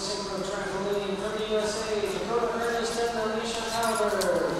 synchro trampoline from the USA, Dakota Ernest and Alicia Albert.